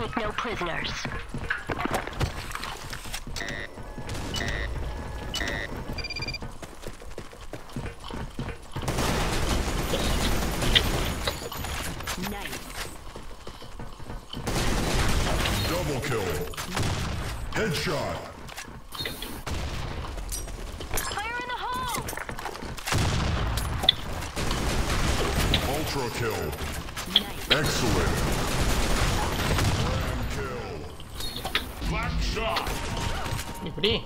take no prisoners. Nice. Double kill. Headshot. Fire in the hole! Ultra kill. Nice. Excellent. Ni pedih.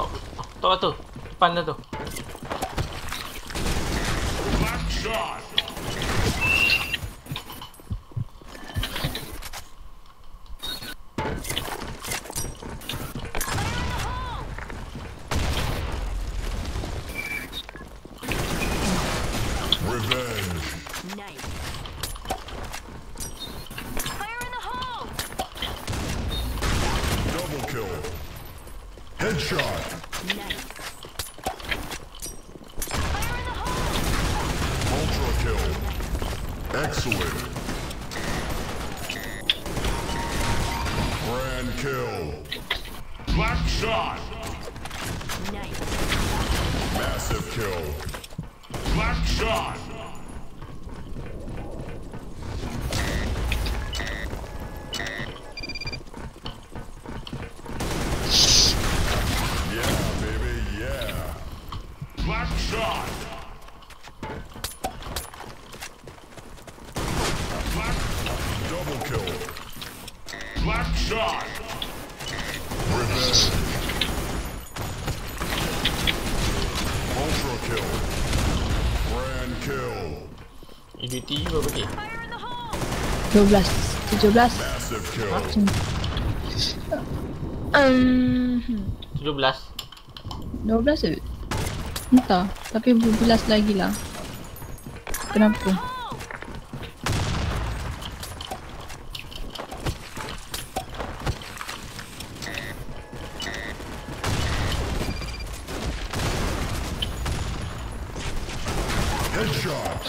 Tok. Tok tu. Depan dah tu. Black shot. Headshot. Nice. Ultra kill. Excellent. Grand kill. Black shot. Nice. Massive kill. Black shot. Shot. Revenge. Ultra kill. Grand kill. EDT juga pedih. Fire in the hole! 12 17 Massive kill. um, 17. 12 je Entah Tapi berbelas lagi lah Kenapa Headshot.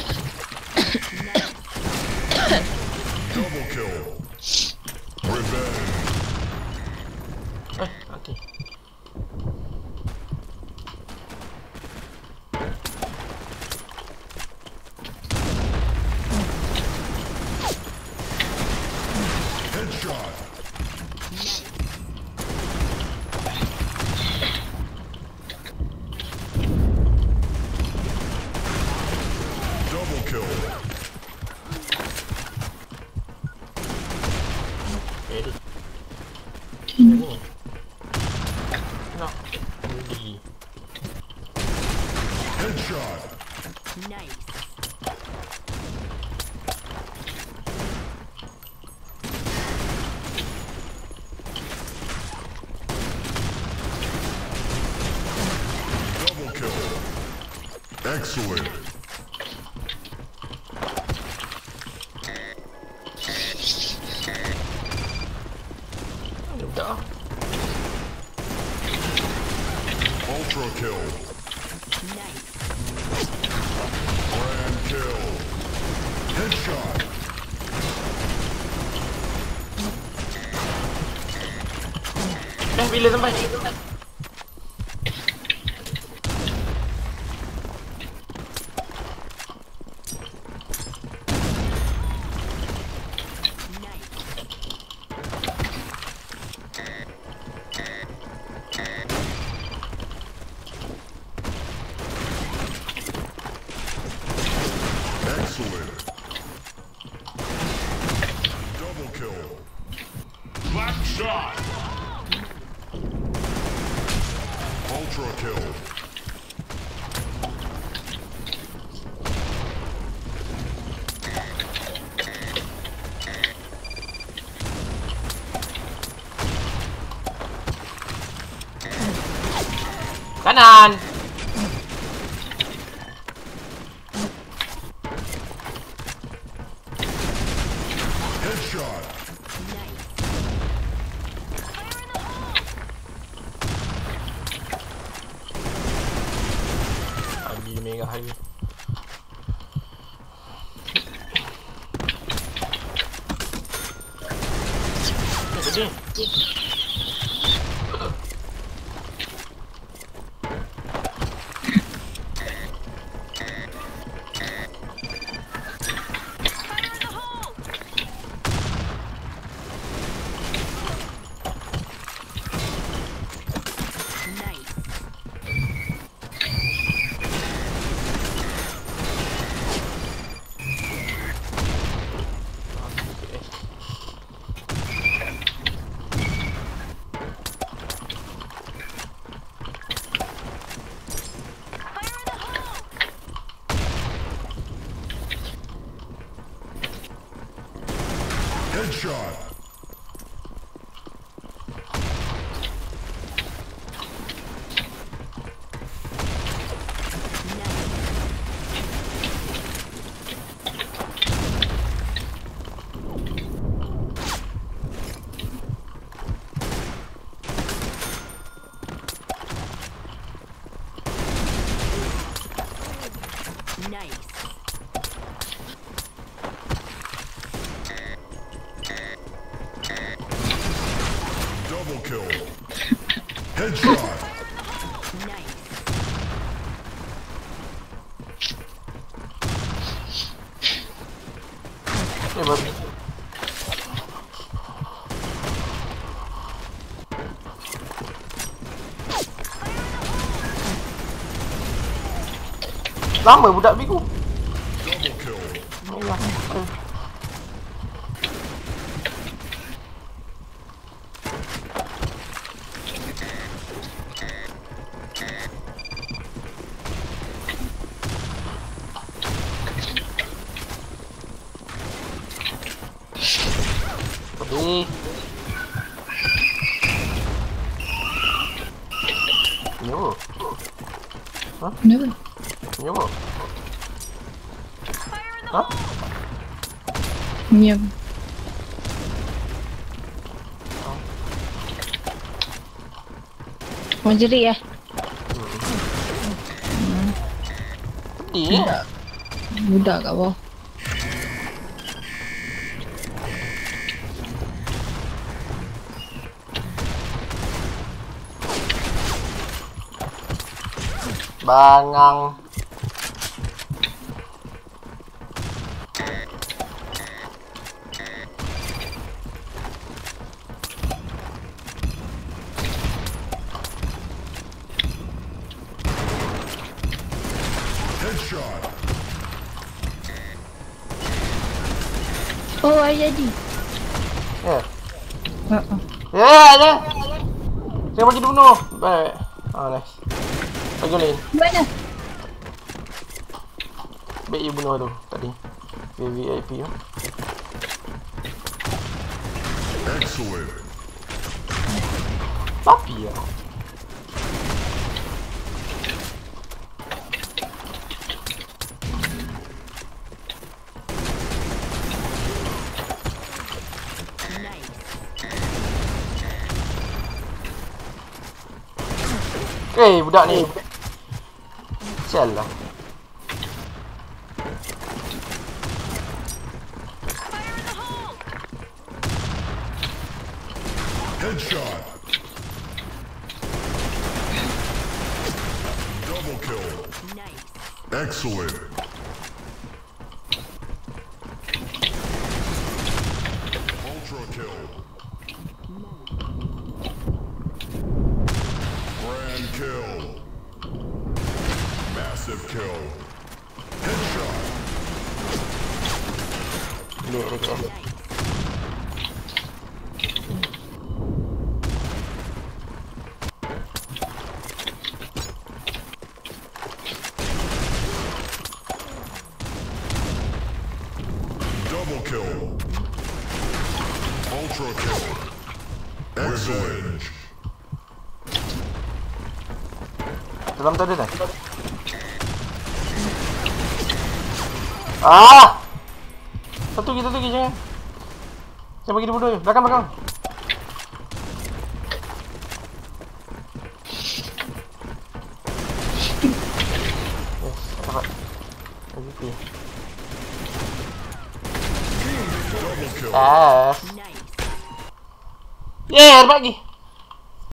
Double kill. Revenge. Eh, mati. Headshot. Double kill. Ready. Hmm. Oh. Nak. Rugi. Headshot. Nice. Double kill. Excellent. Udah. Ultra kill. Nice. Grand kill. Headshot. Ultra kill. Tudo, tudo. Headshot. Headshot. Nice. Above me. Lắm mười một đợt biết không? um. Nenhuma. nie, Nenhuma. mau Nenhuma. Onde ele é? Iya. Mudah, mudah, kau. Bangang. Oh, ayah jadi. Eh. Uh -uh. Eh, ada. Saya bagi dulu. Baik. Oh, nice. Bagi lain. Mana? Baik you bunuh tu tadi. VVIP tu. Excellent. Tapi ya. Eh, budak ni. Sial lah. Fire in the hole! Headshot. Double kill. Nice. Excellent. Ultra kill. Grand kill. Massive kill. Headshot. Dia dia. Nice. Double kill. Ultra kill. Excellent. Dalam tu ada dah. Ah! Satu lagi, satu lagi jangan. Saya bagi dia bodoh. Belakang, belakang. Yes, dapat. MVP. Double kill. Yes. Nice. Yeay, ada lagi.